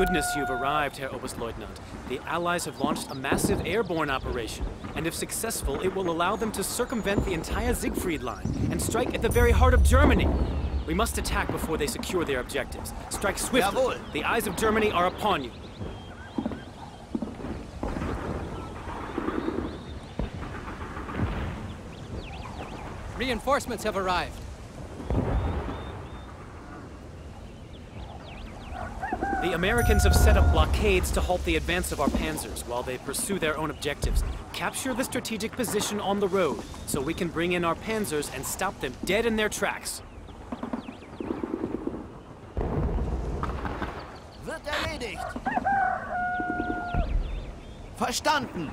goodness you've arrived, Herr Oberstleutnant. The Allies have launched a massive airborne operation, and if successful, it will allow them to circumvent the entire Siegfried line and strike at the very heart of Germany. We must attack before they secure their objectives. Strike swiftly. Jawohl. The eyes of Germany are upon you. Reinforcements have arrived. Americans have set up blockades to halt the advance of our panzers while they pursue their own objectives. Capture the strategic position on the road so we can bring in our panzers and stop them dead in their tracks. Wird erledigt. Verstanden.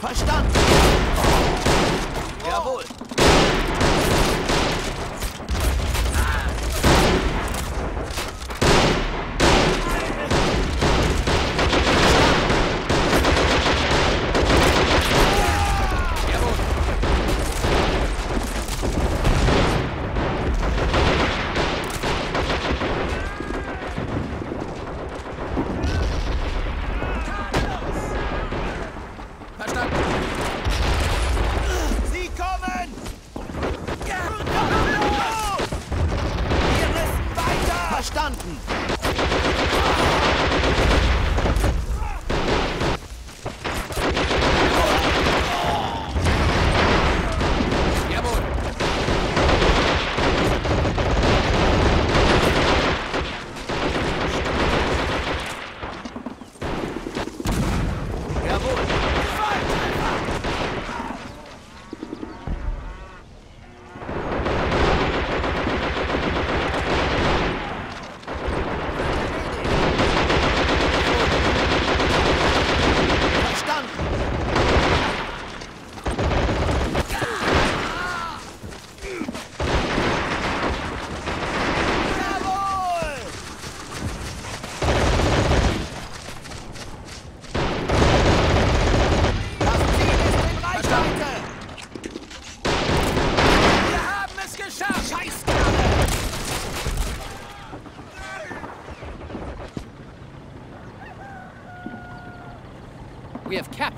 Verstanden!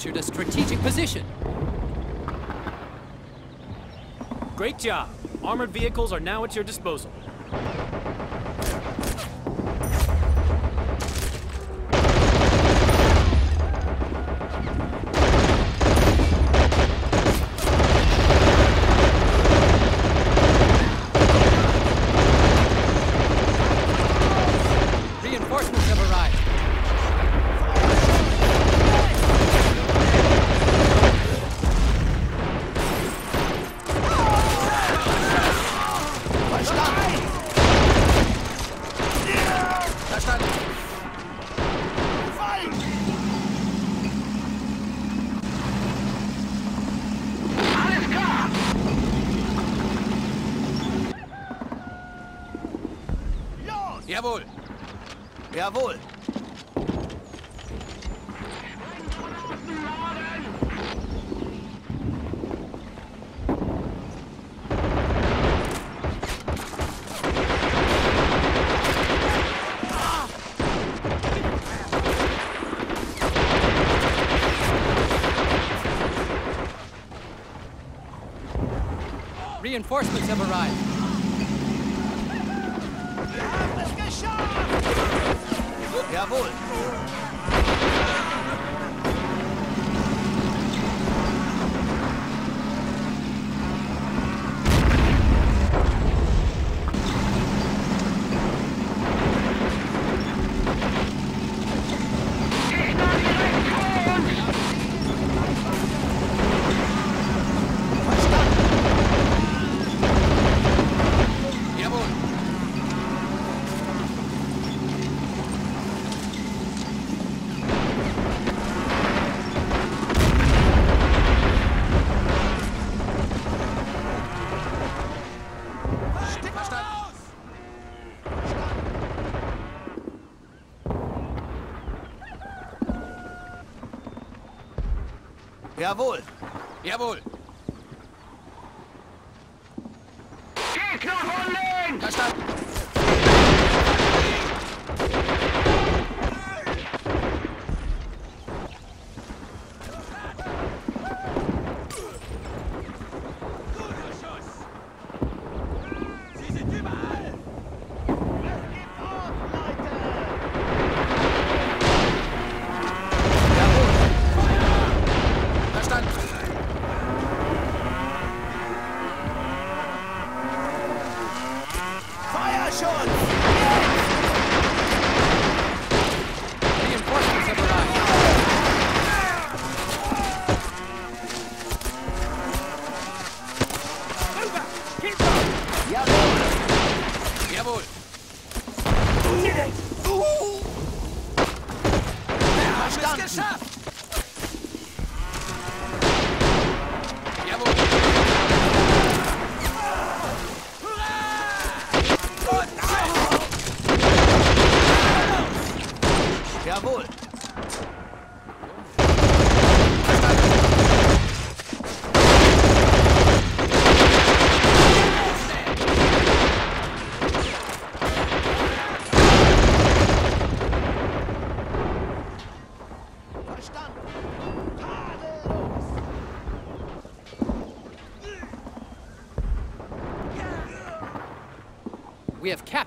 Captured a strategic position. Great job. Armored vehicles are now at your disposal. Reinforcements have arrived. Verstanden! Verstanden. Fallen! Alles klar! Los! Jawohl. Jawohl! Reinforcements have arrived. Jawohl! Jawohl.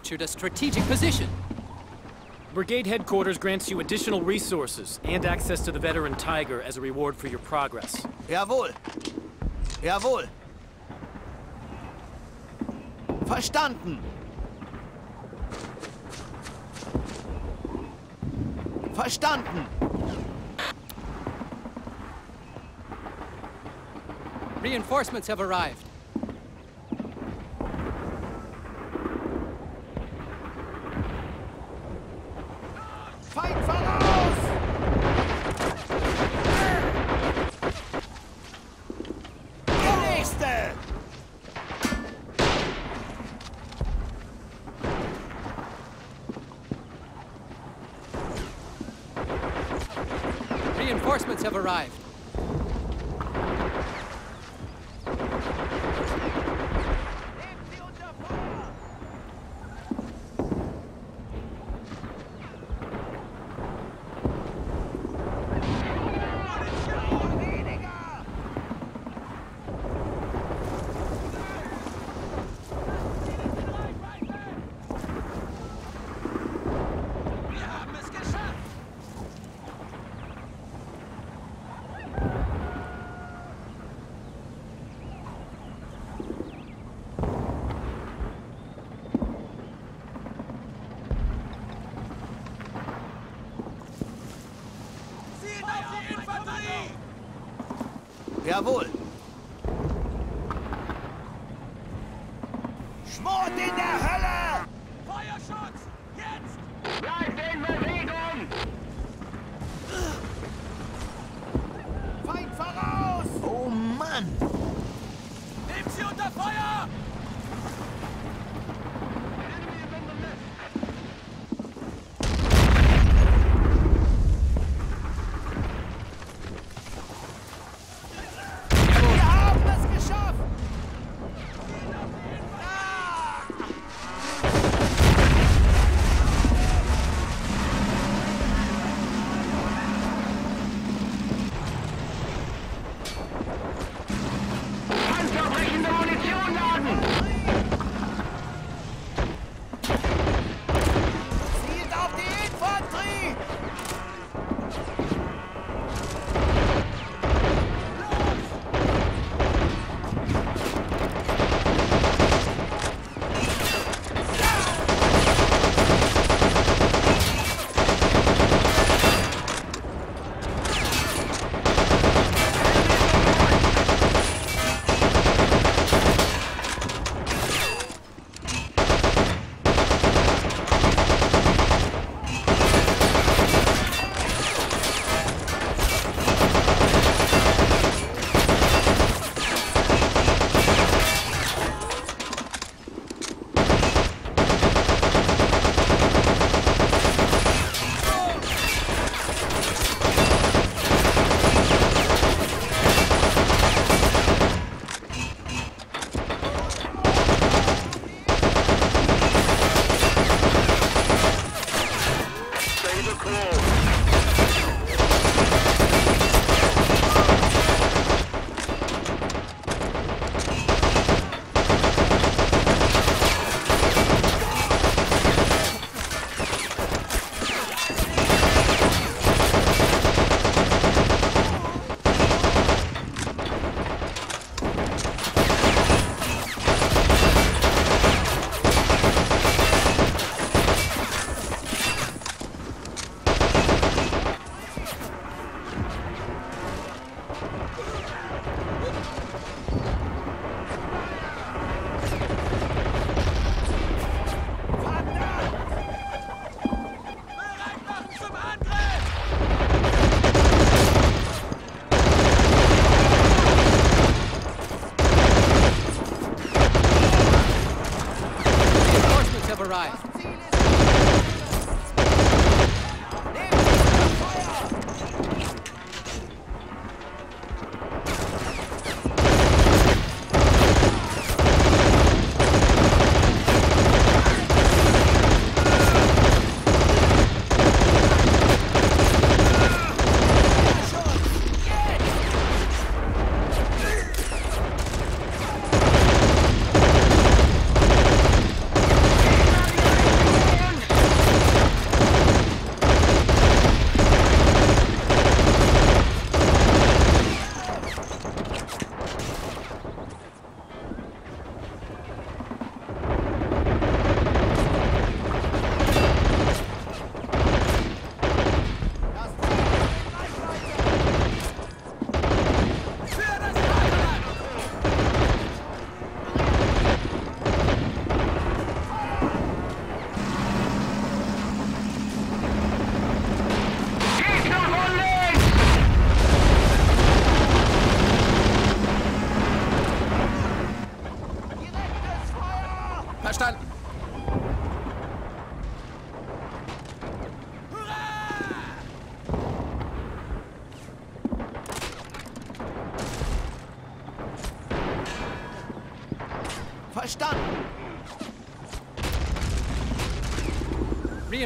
Captured a strategic position. Brigade headquarters grants you additional resources and access to the veteran Tiger as a reward for your progress. Jawohl! Jawohl! Verstanden! Verstanden! Reinforcements have arrived.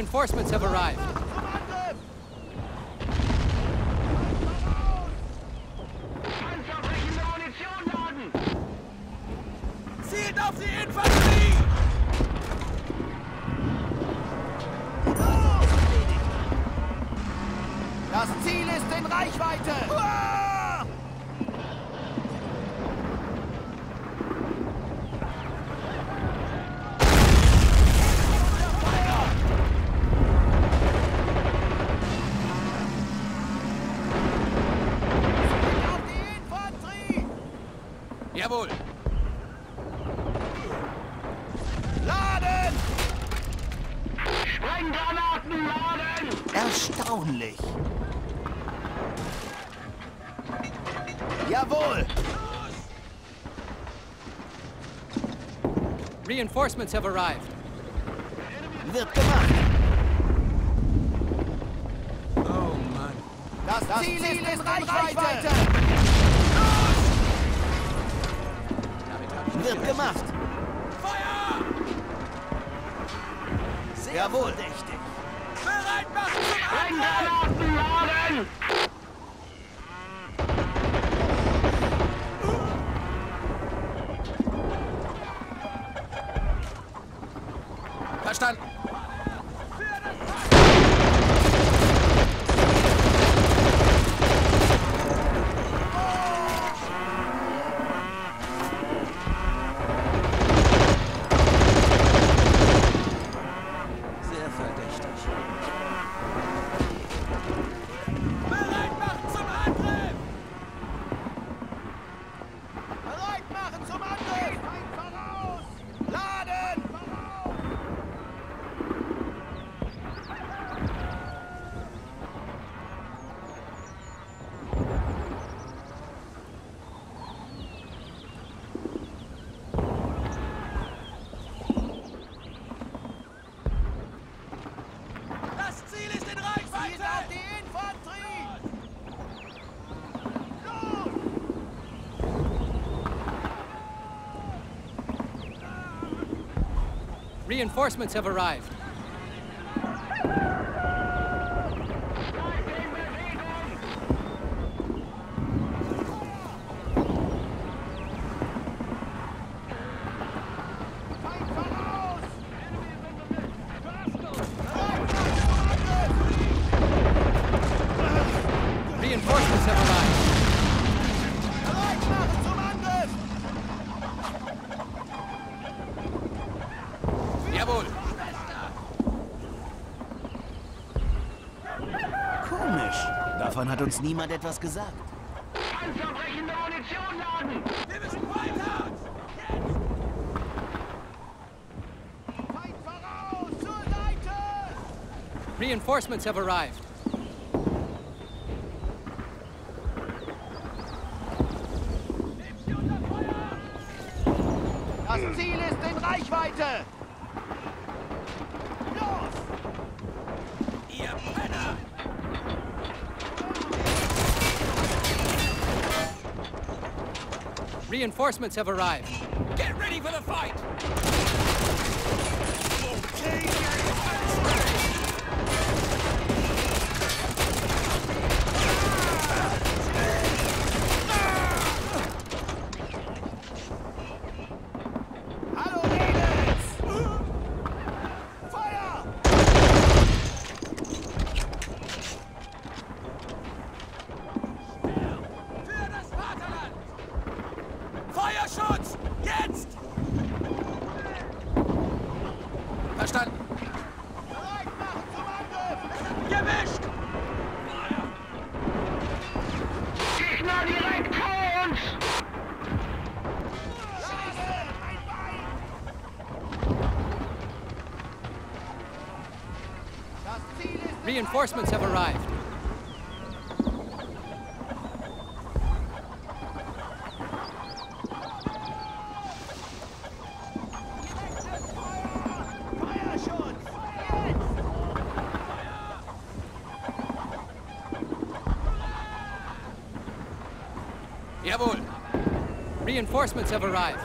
Reinforcements have arrived. Reinforcements have arrived. Wird gemacht. Oh Mann. Das, das Ziel, Ziel ist in Reichweite. Wird gemacht. Feuer! Sehr Jawohl. Gut. Reinforcements have arrived. hat uns niemand etwas gesagt. Panzerbrechende Munition laden! Wir müssen weiter! Jetzt! Feind voraus! Zur Seite! Reinforcements have arrived. Reinforcements have arrived. Reinforcements have arrived. Jawohl. Reinforcements have arrived.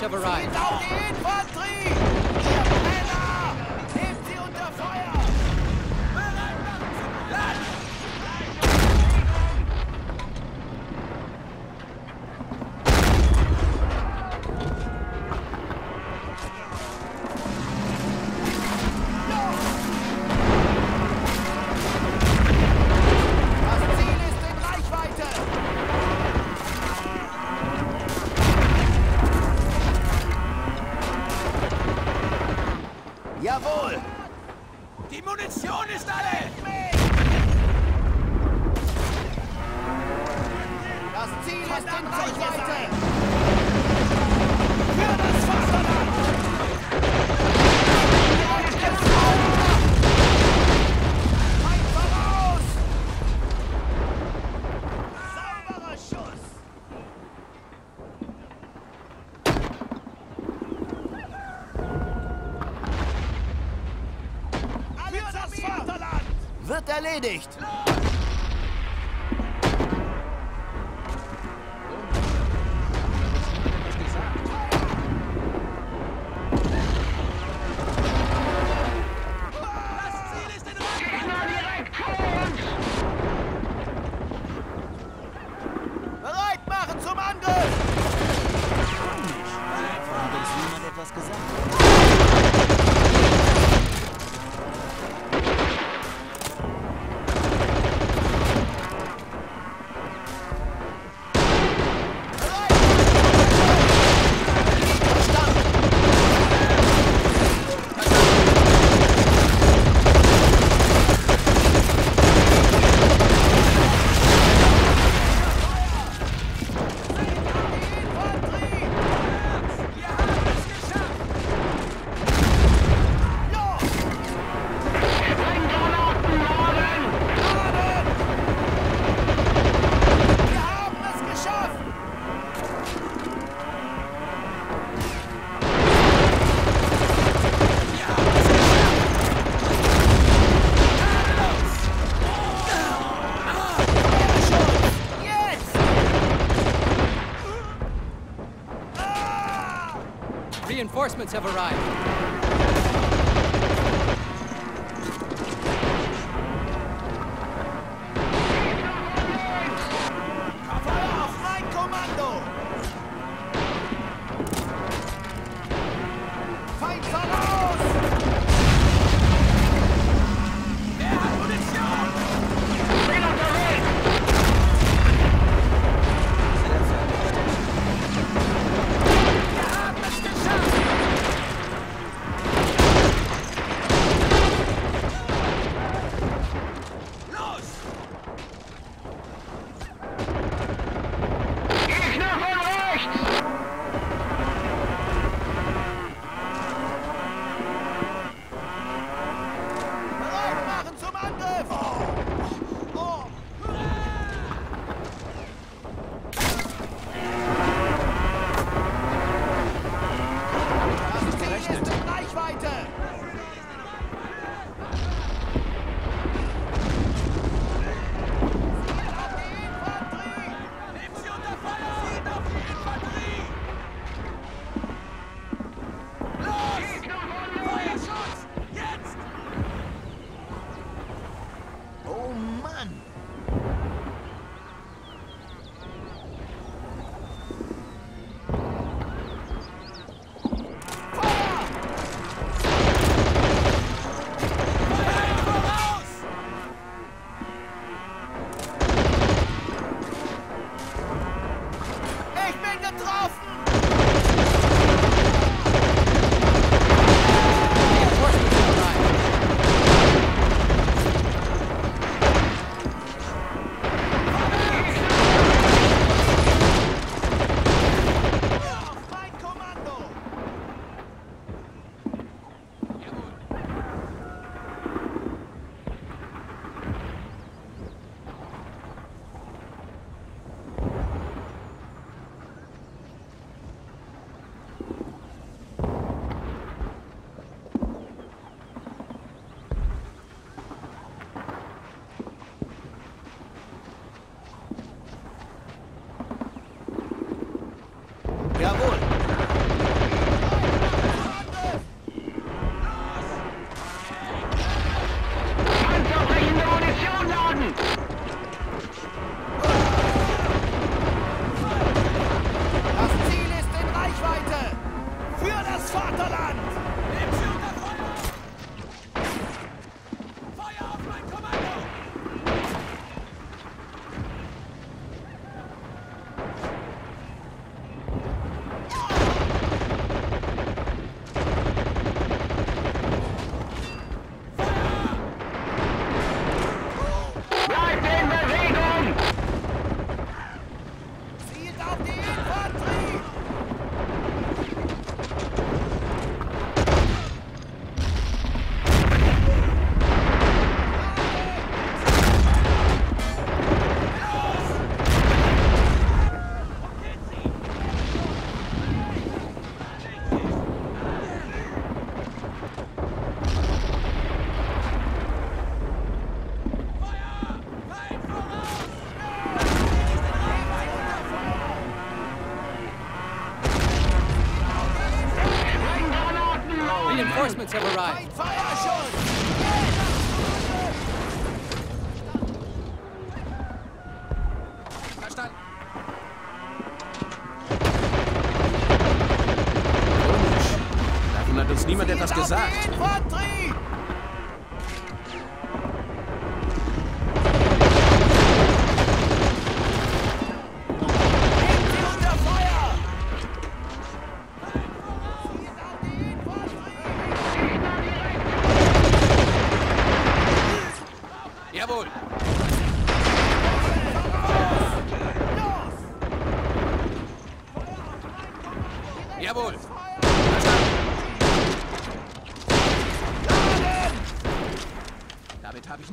Have arrived. Wird Reinforcements have arrived. Have arrived.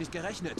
Nicht gerechnet.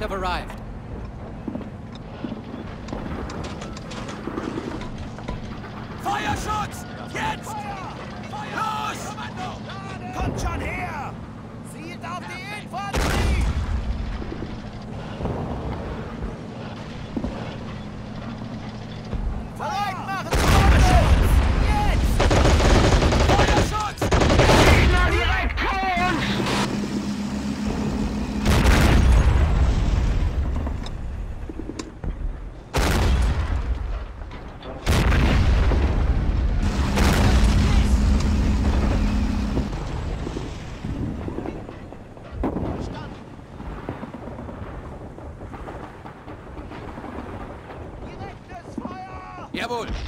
Have arrived. Jawohl.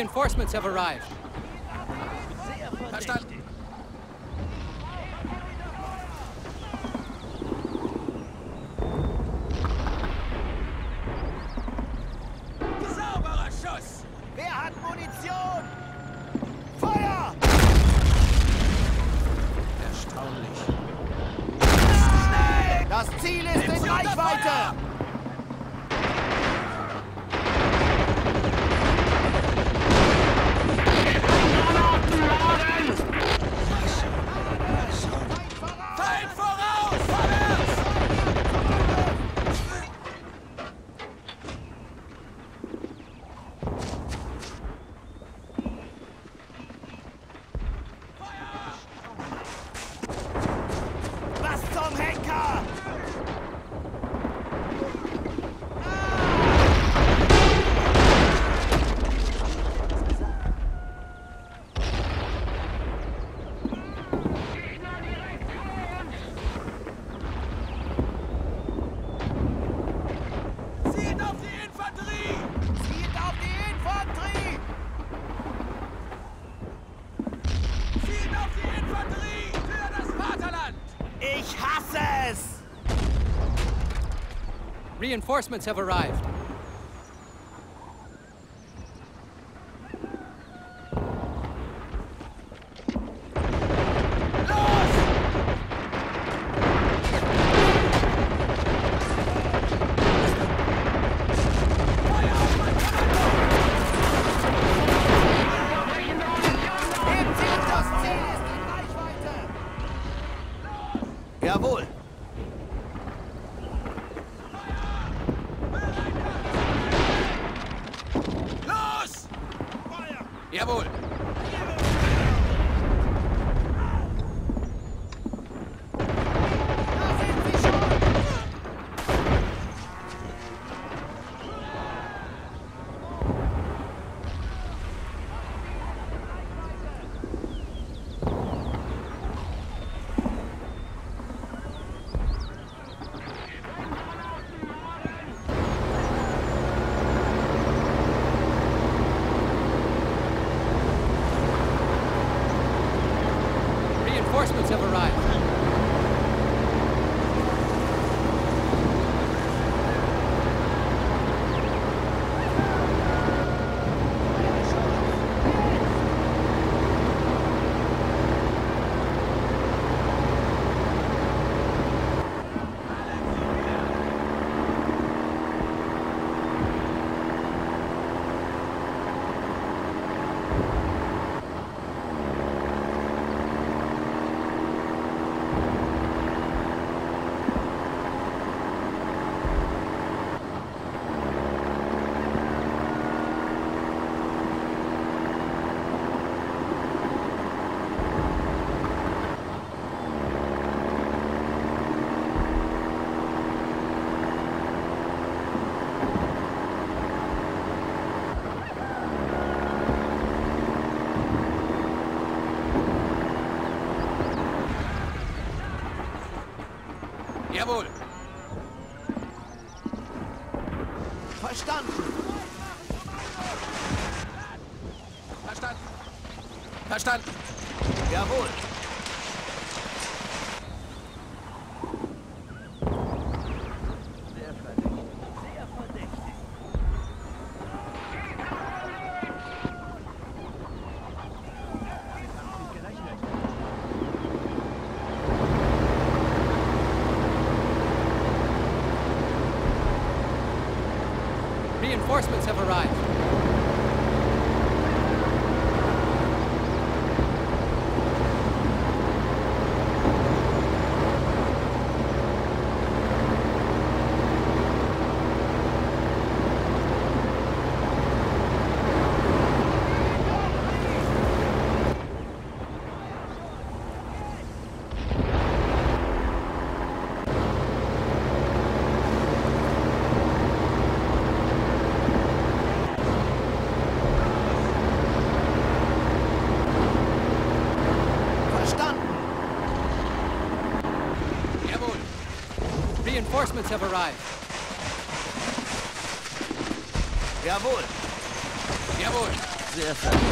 Reinforcements have arrived. Reinforcements have arrived. Helmets have arrived. Jawohl. Jawohl. Sehr schön.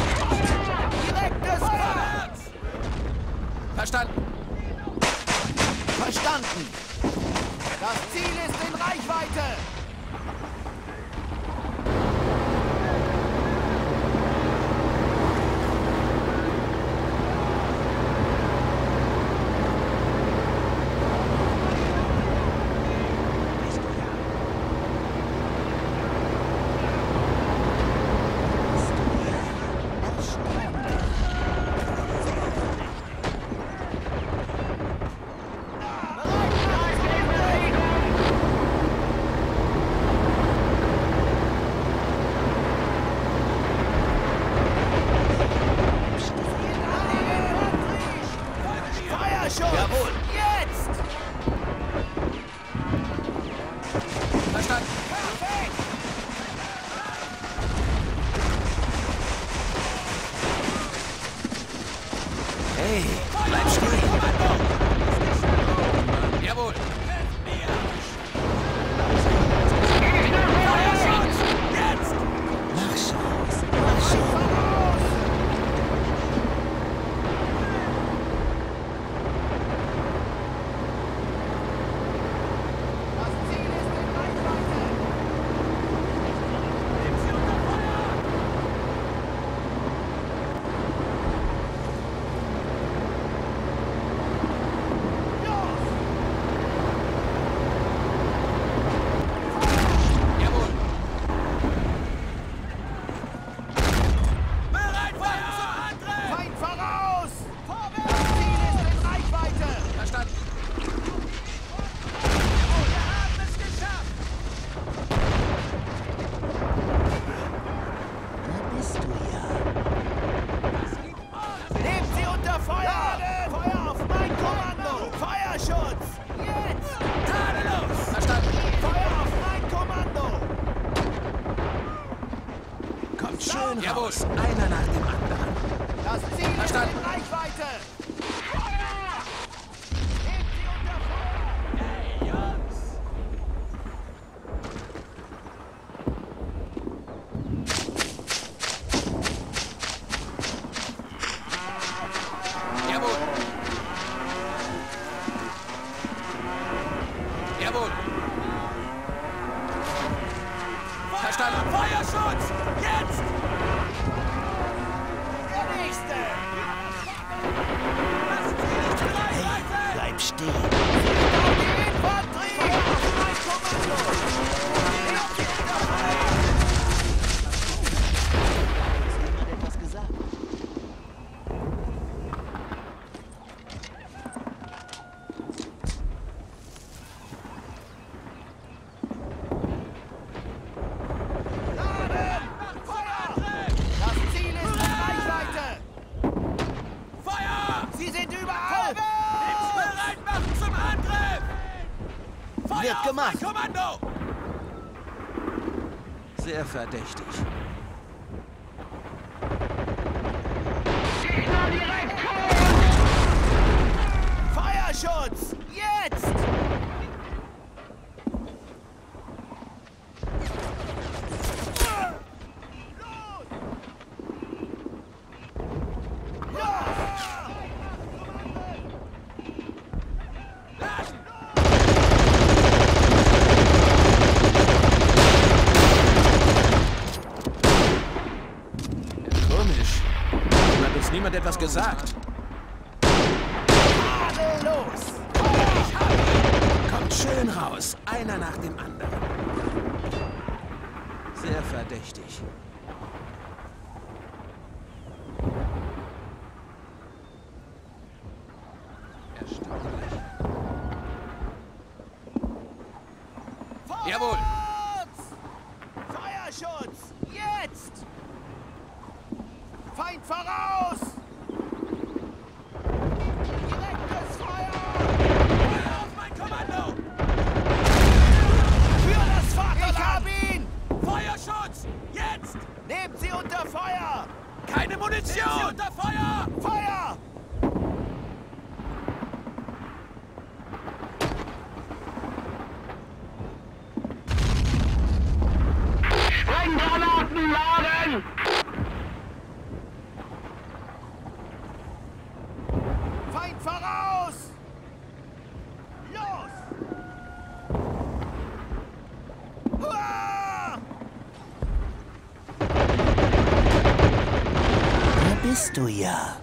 sehr verdächtig. was that? Bist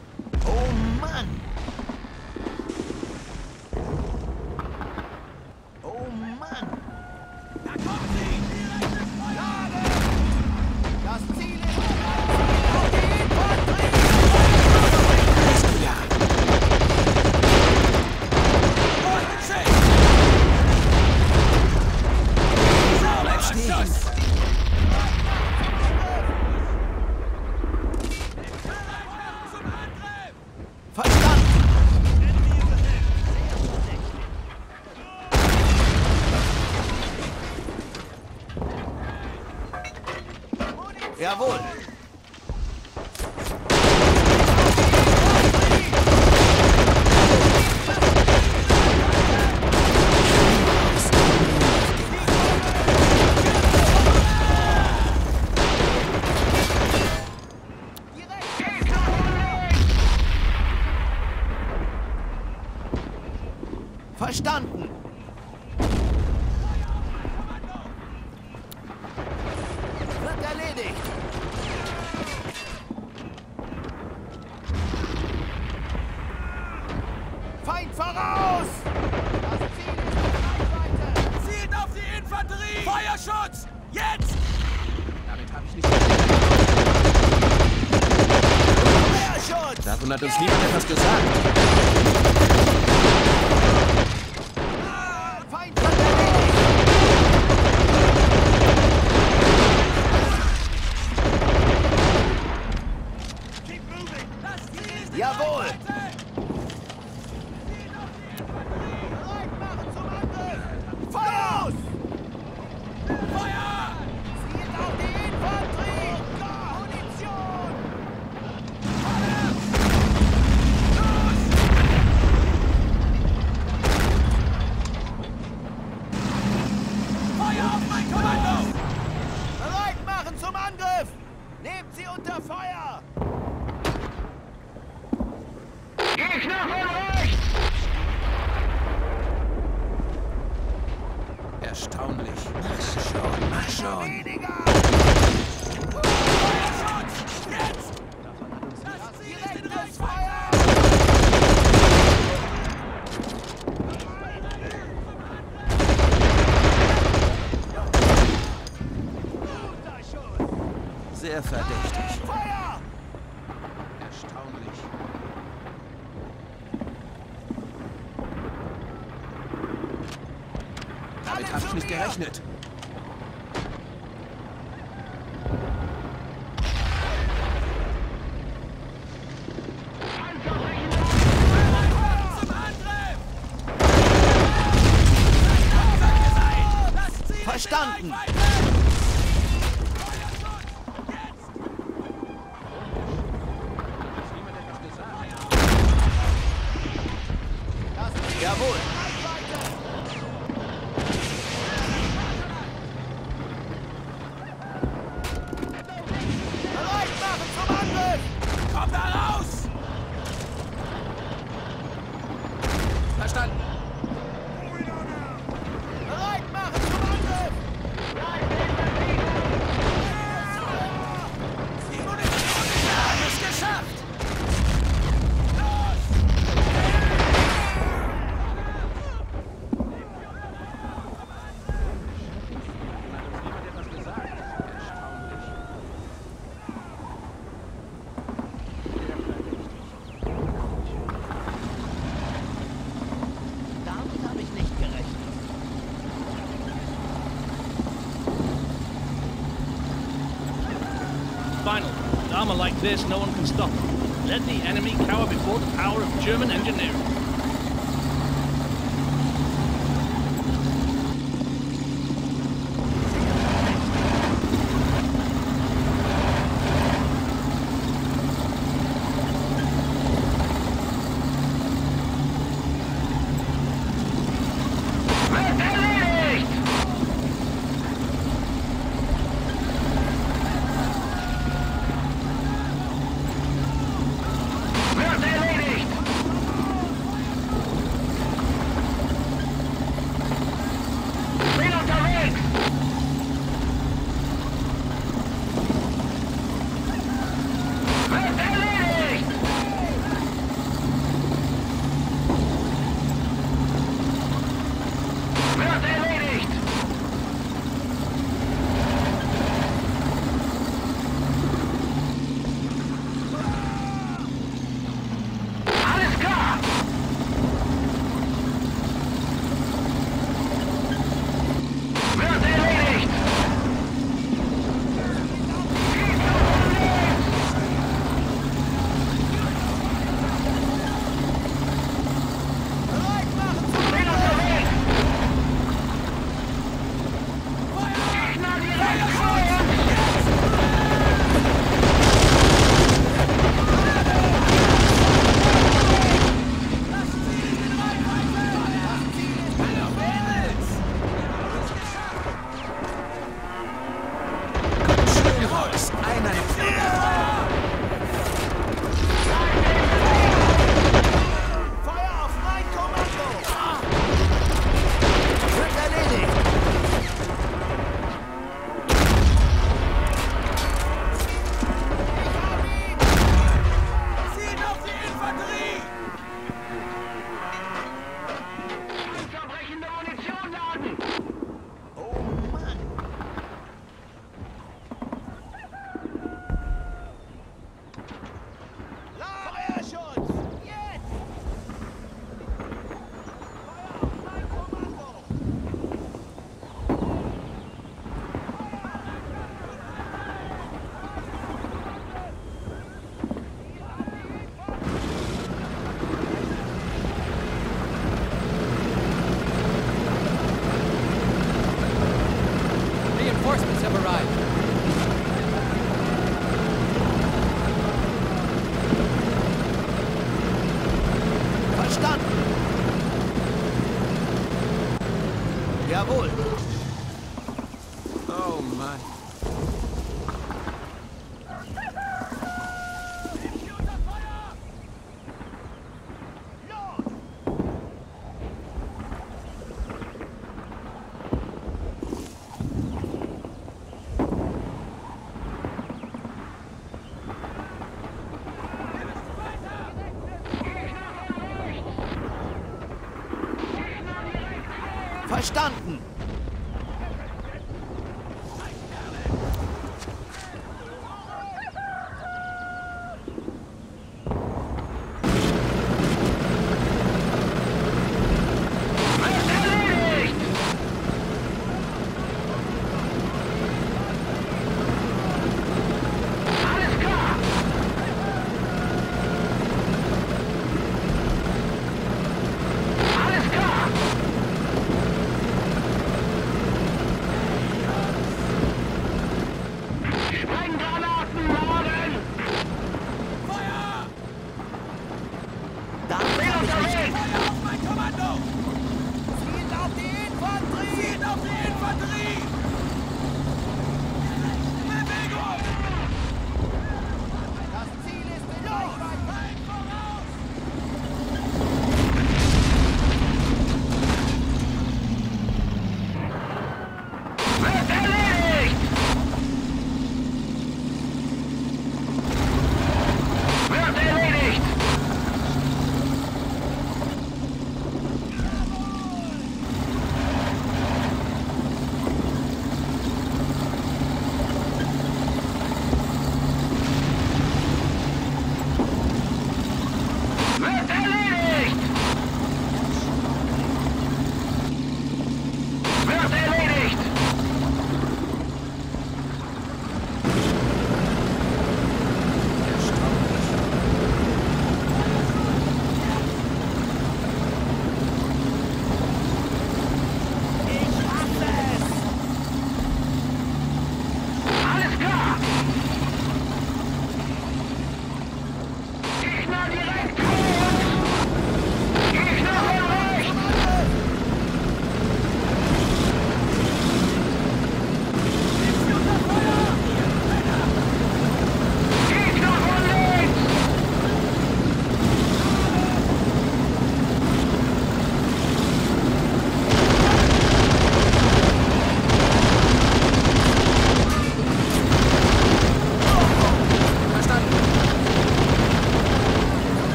this, no one can stop. Let the enemy cower before the power of German engineering.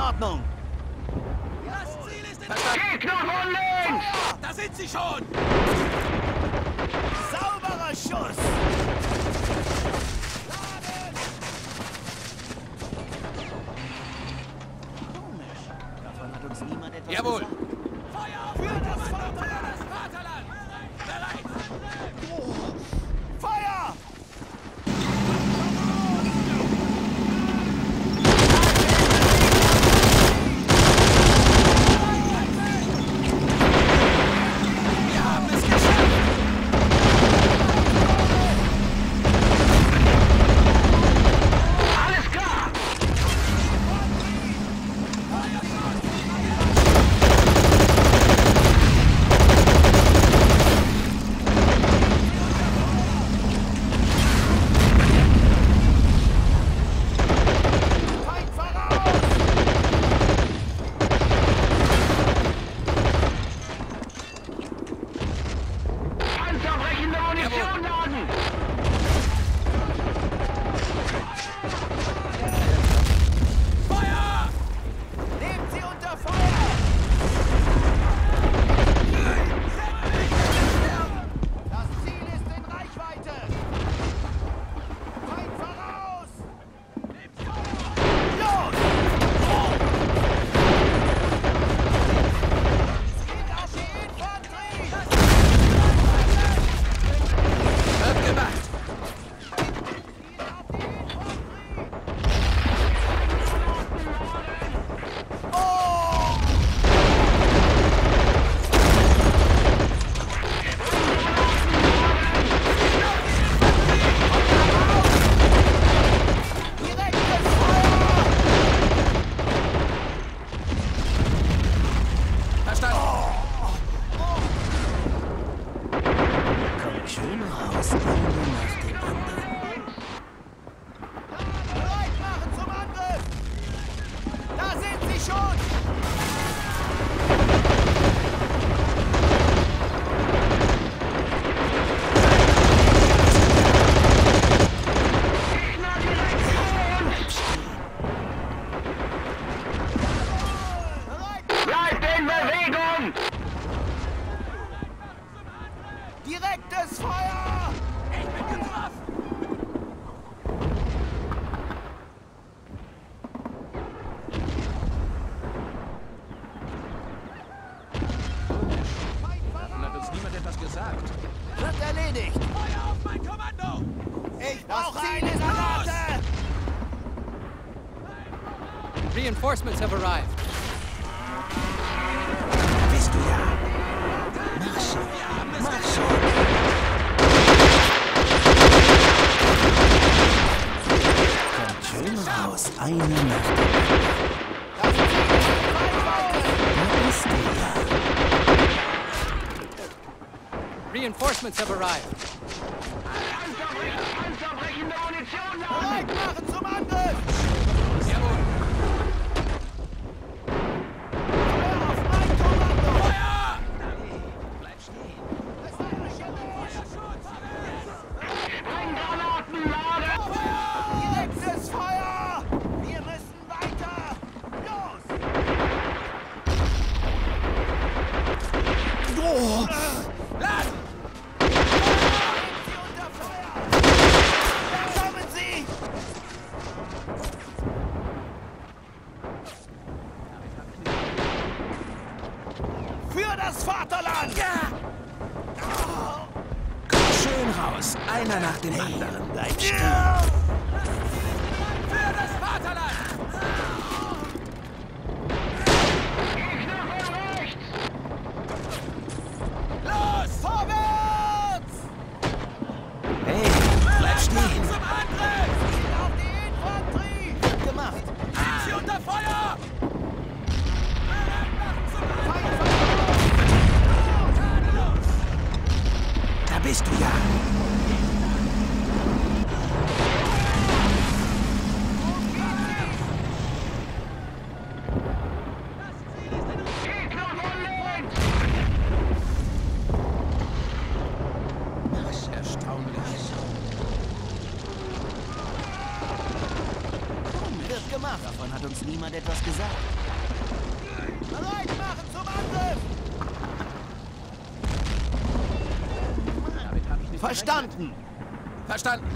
not known. Reinforcements have arrived. Reinforcements have arrived. Verstanden! Verstanden!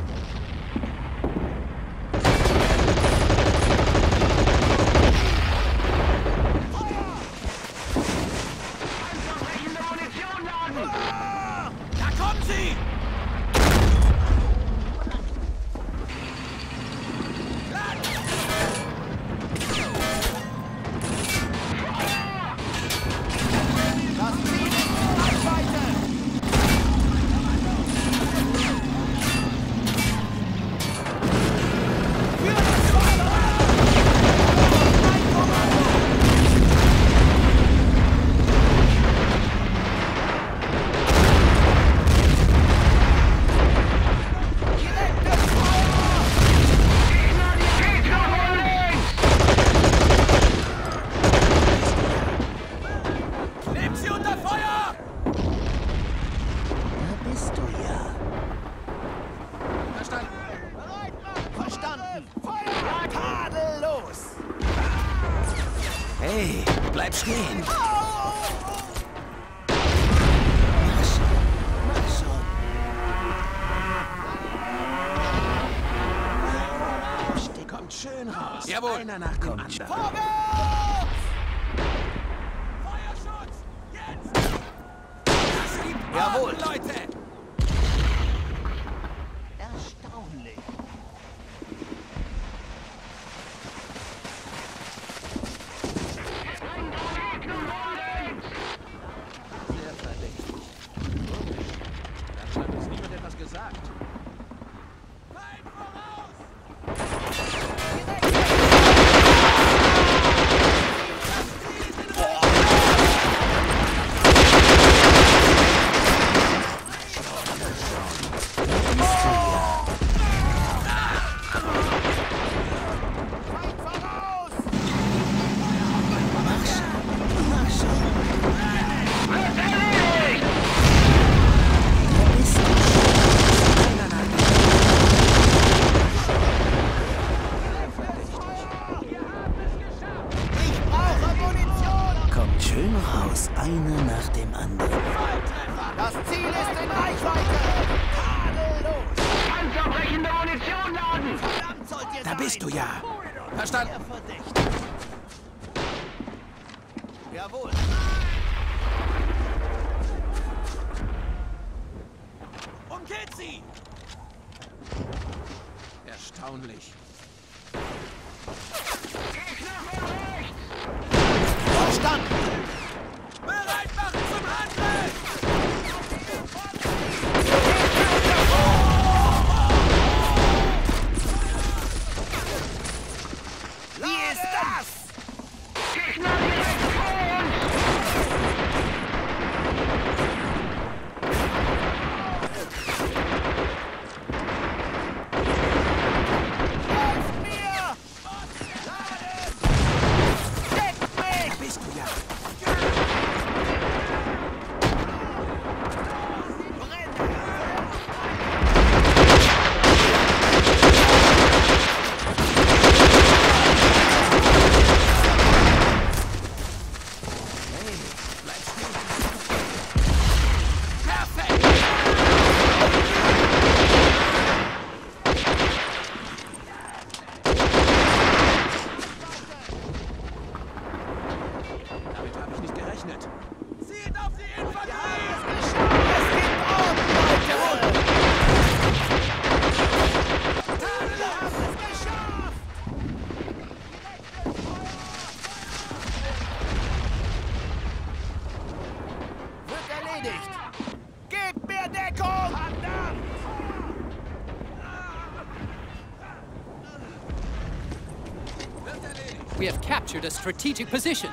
captured a strategic position.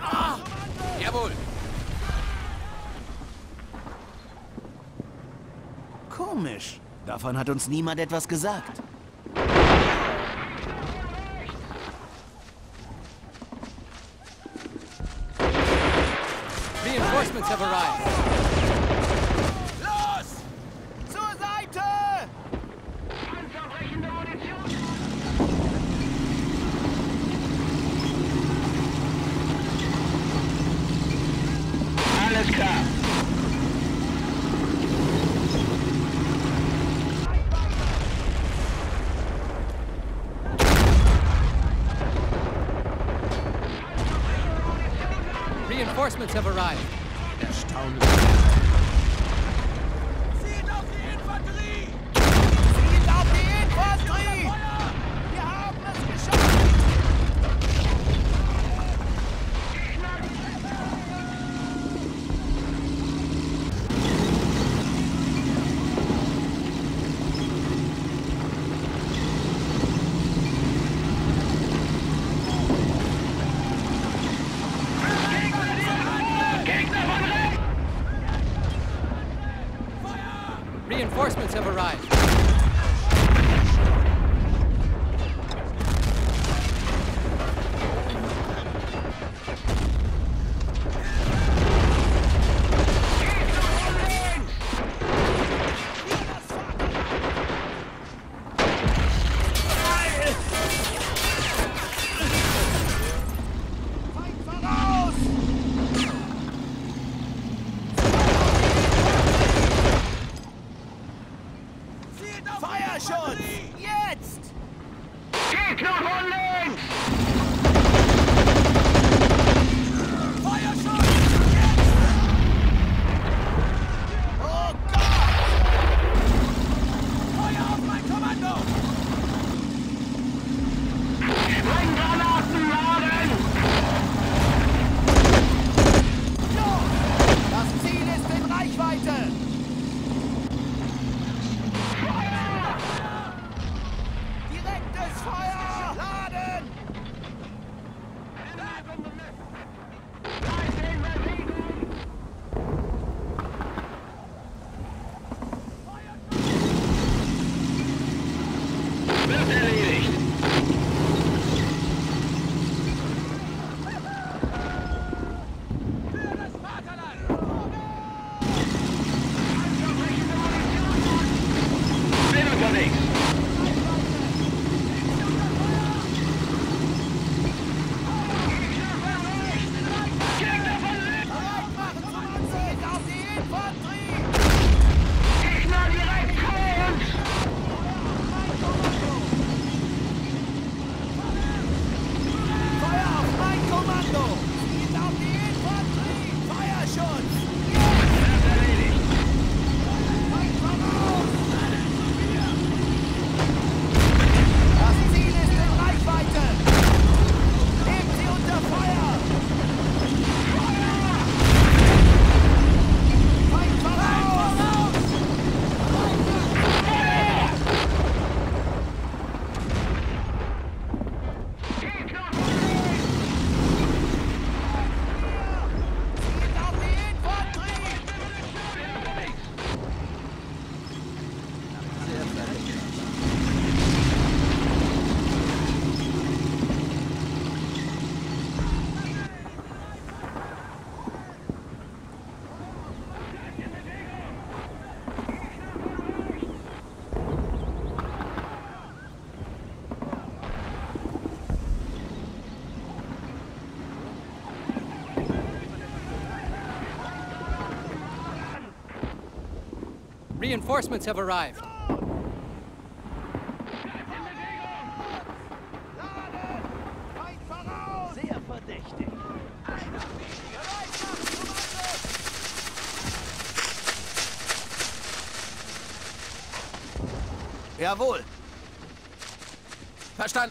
Ah, jawohl! Komisch. Davon hat uns niemand etwas gesagt. Have arrived. Reinforcements have arrived. Laden! Feind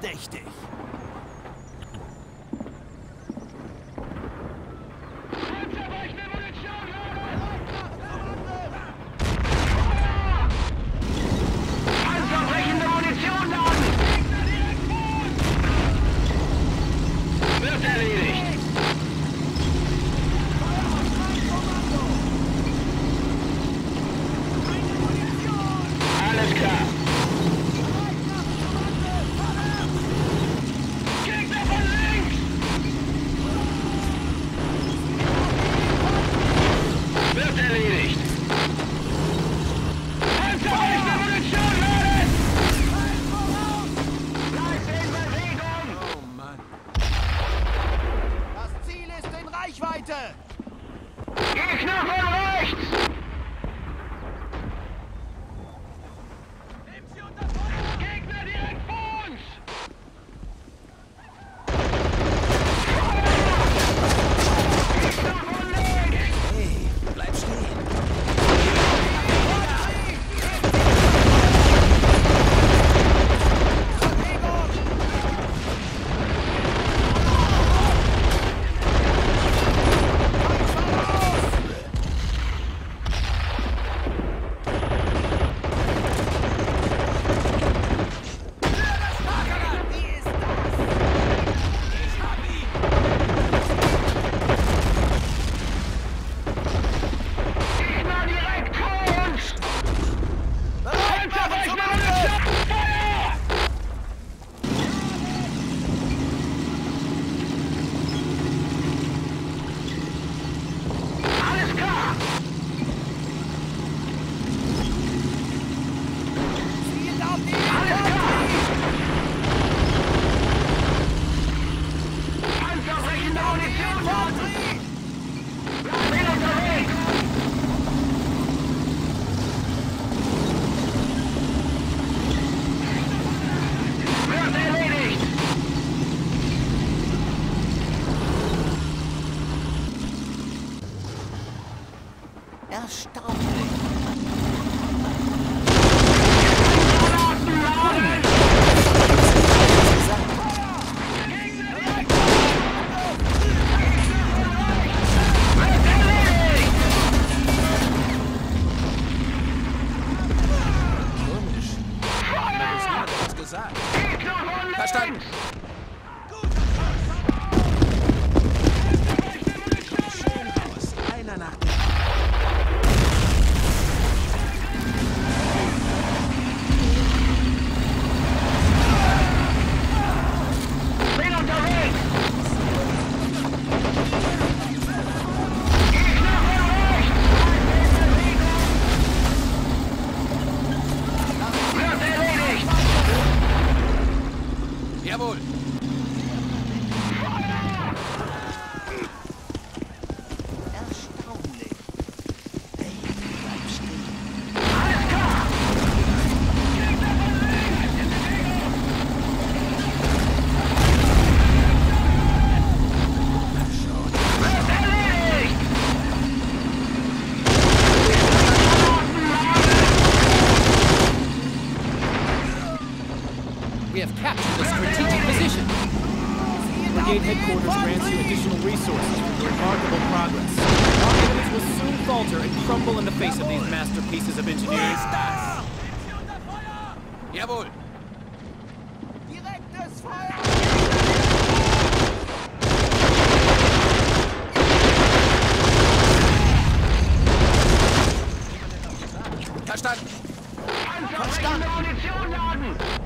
verdächtig. Verstanden. Verstanden! Munition laden!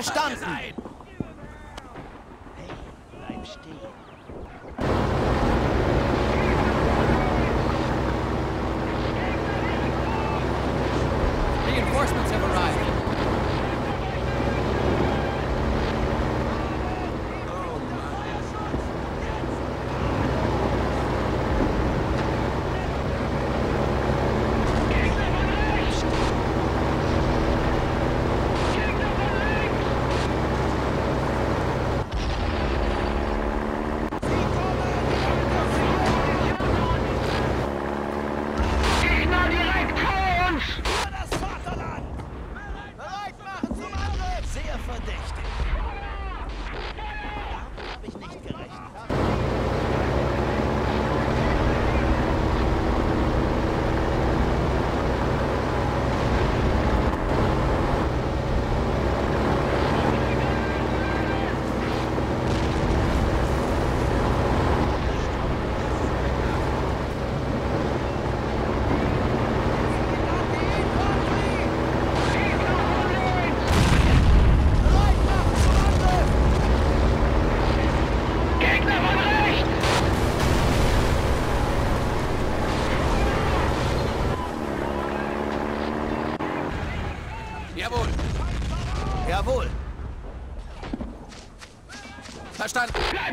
Verstand.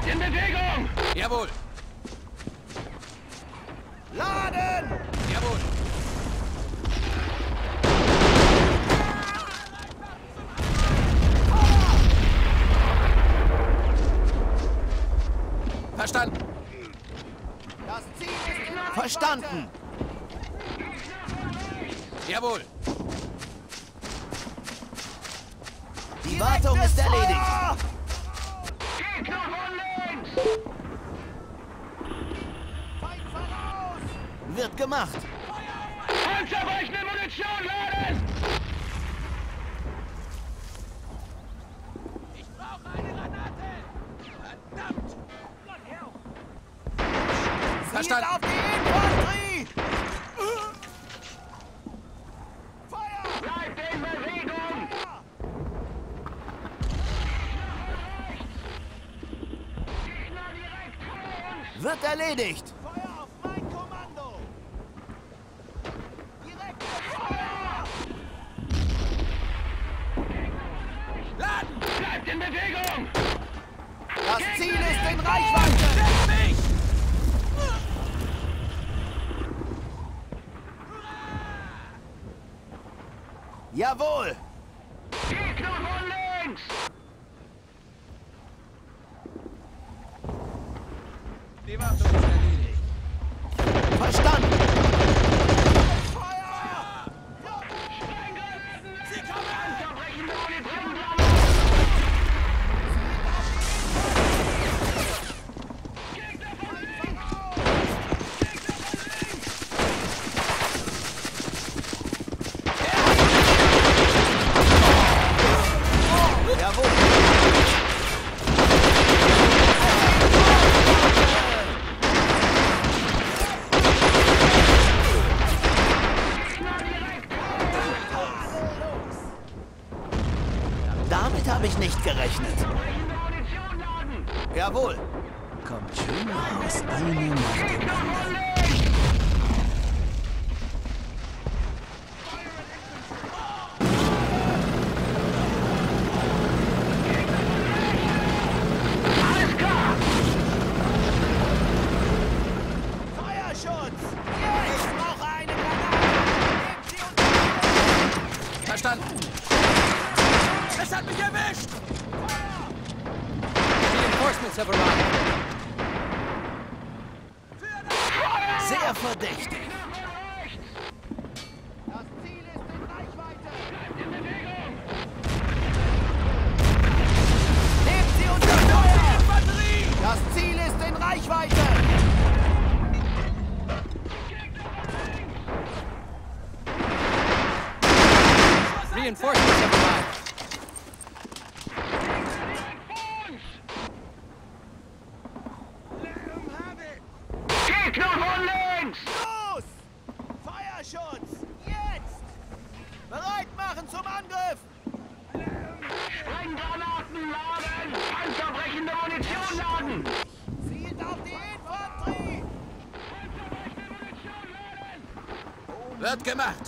in Bewegung! Jawohl! Laden! Jawohl! Verstanden! Das Ziel ist Verstanden! Jawohl! Die Wartung ist erledigt! Wird gemacht. Panzerweichende Munition, laden! Ich brauche eine Granate! Verdammt! Verdammt. Verstanden. auf die Infanterie! erledigt. ثبات كمهد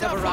Have arrived.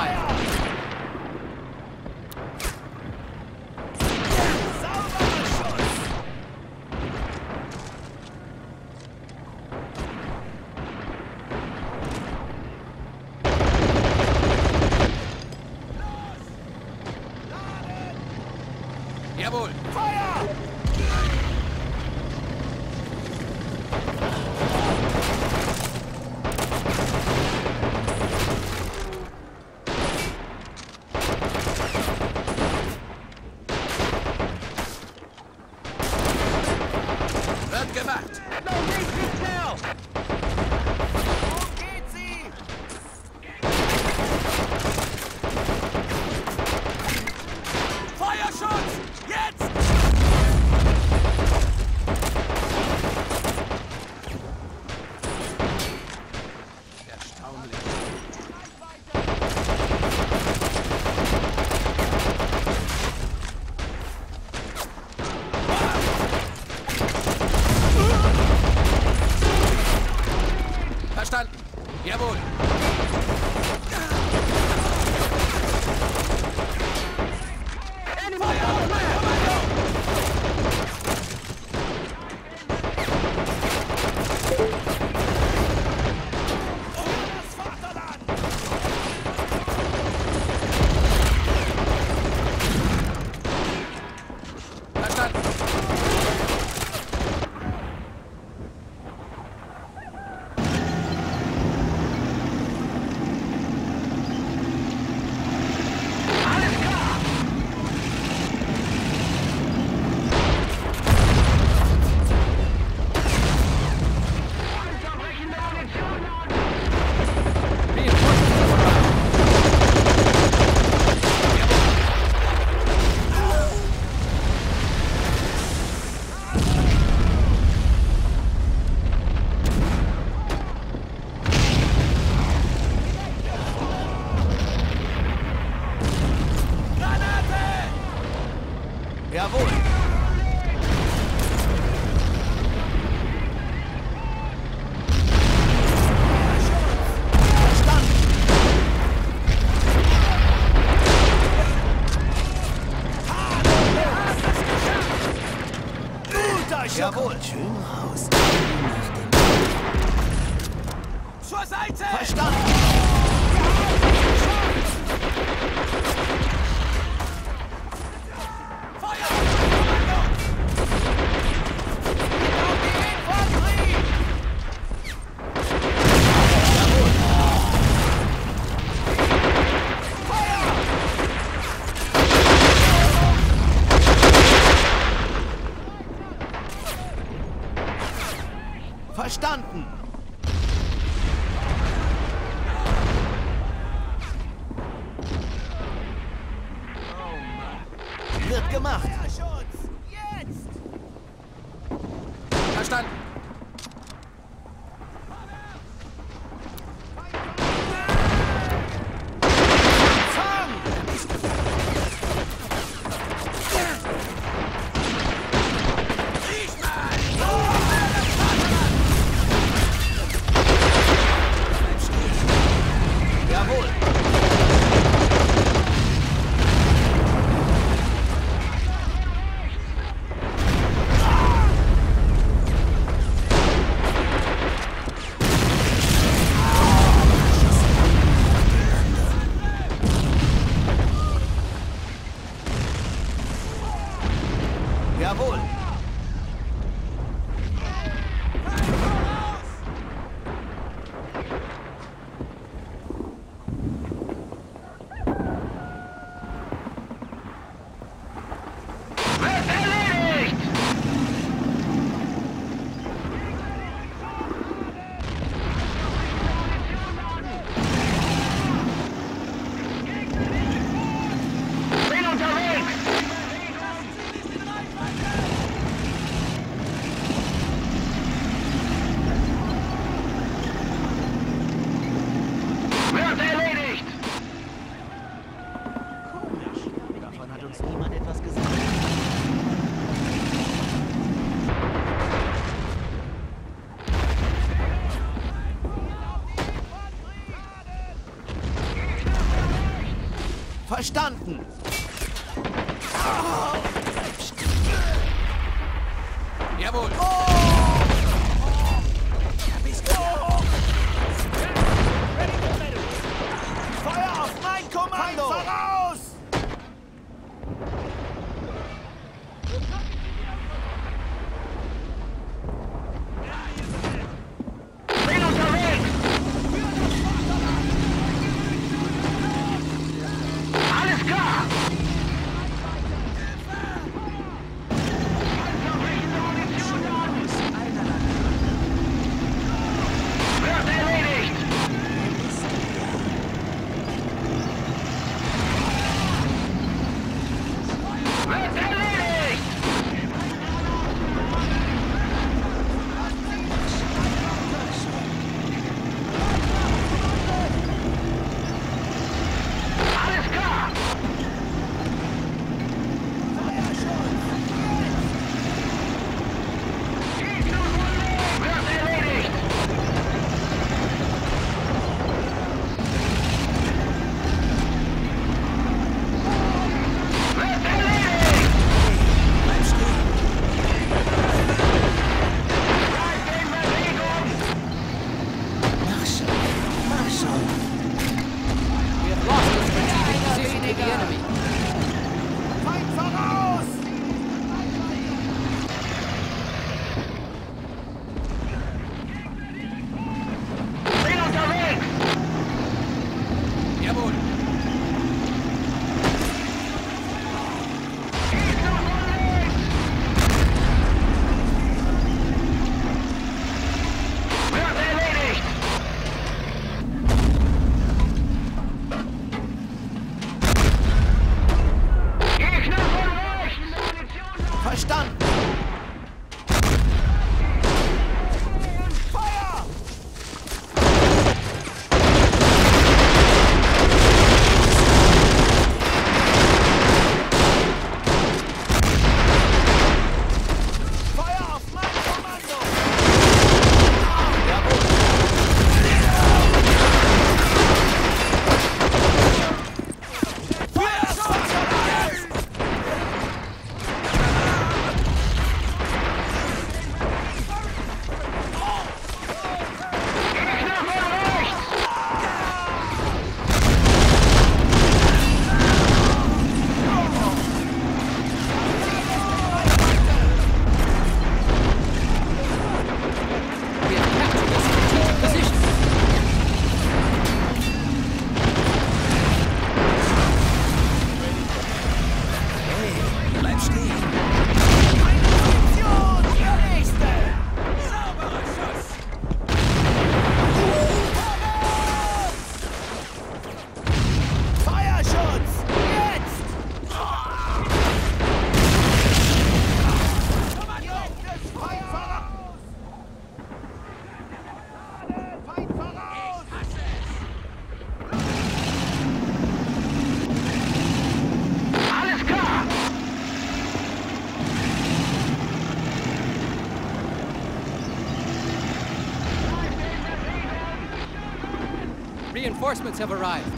Reinforcements have arrived.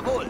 Jawohl.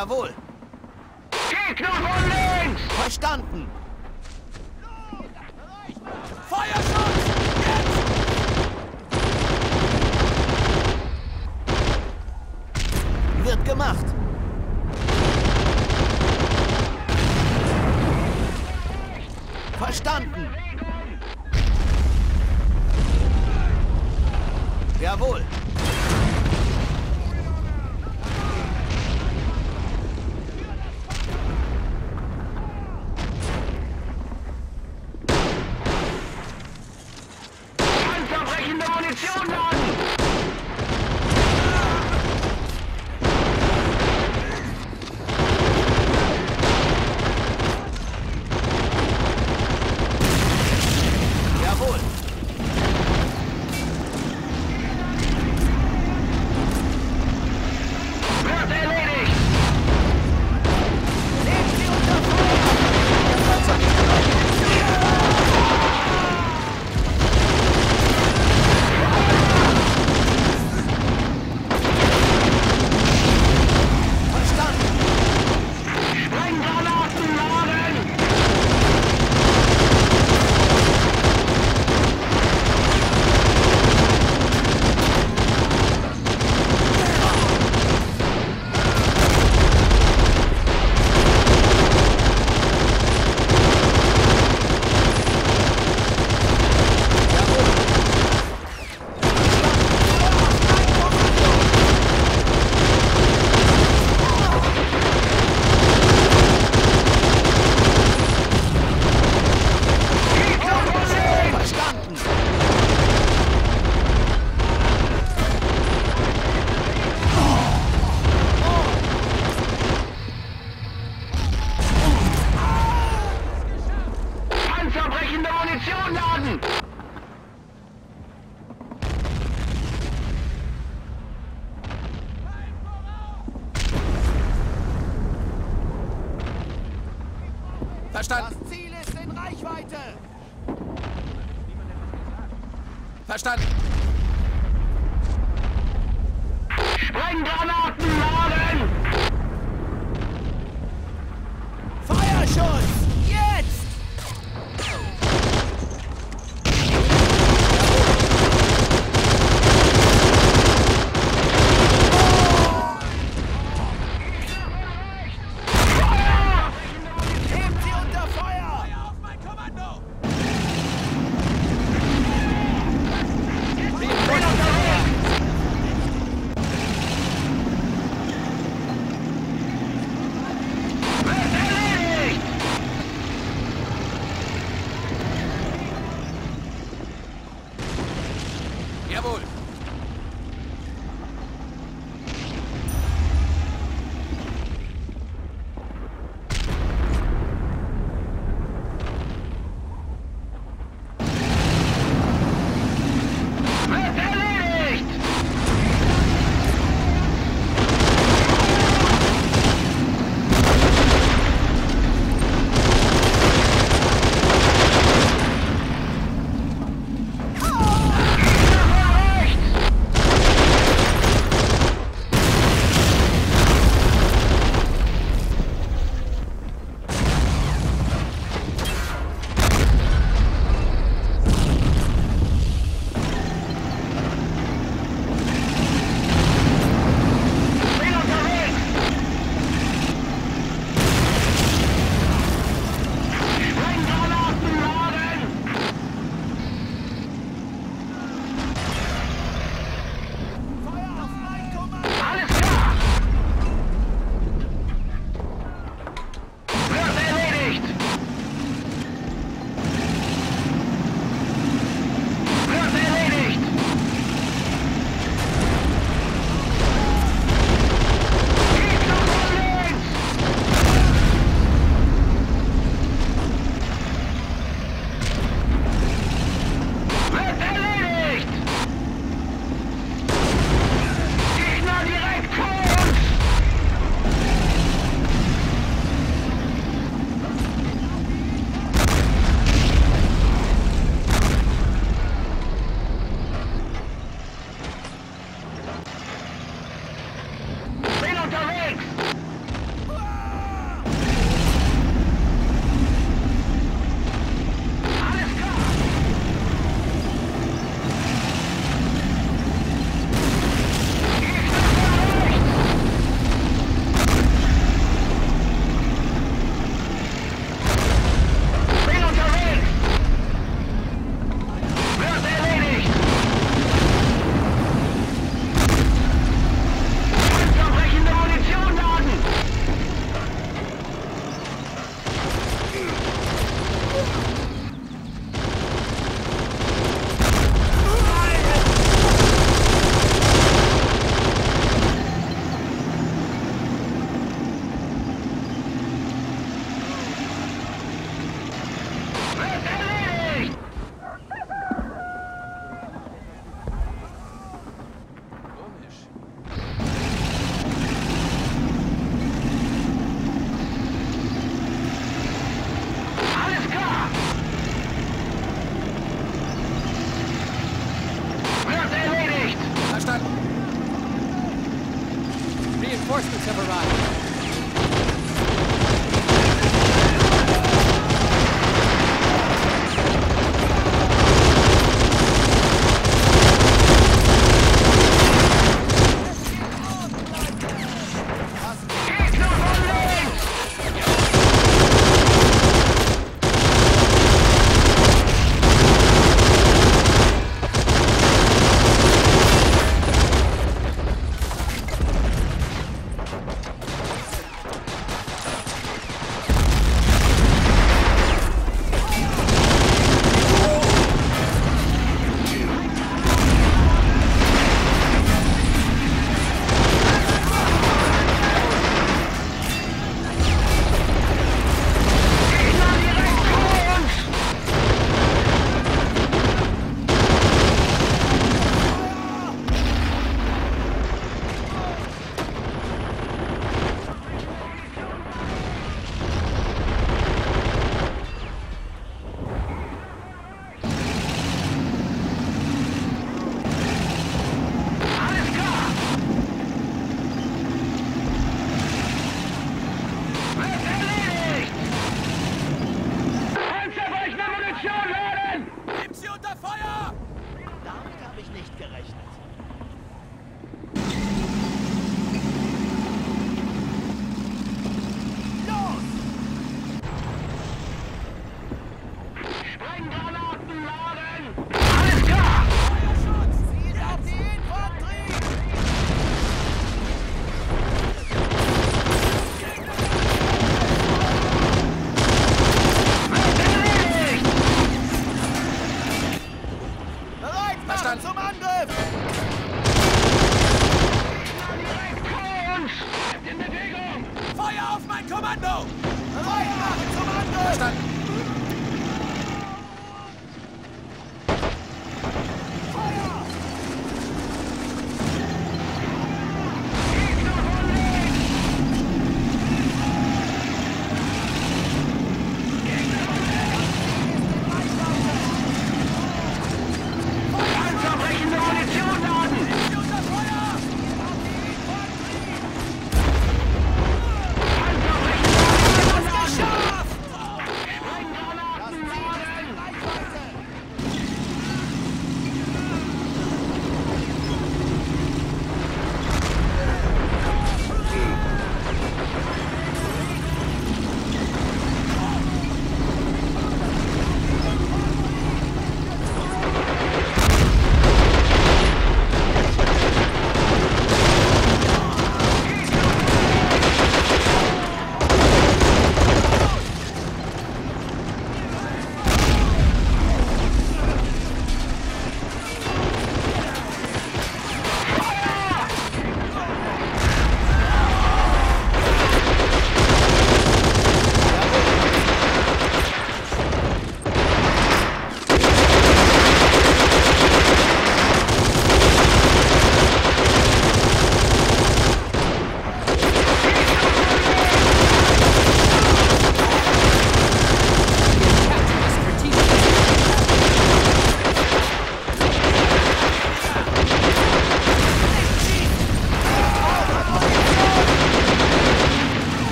Jawohl!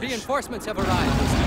Reinforcements have arrived.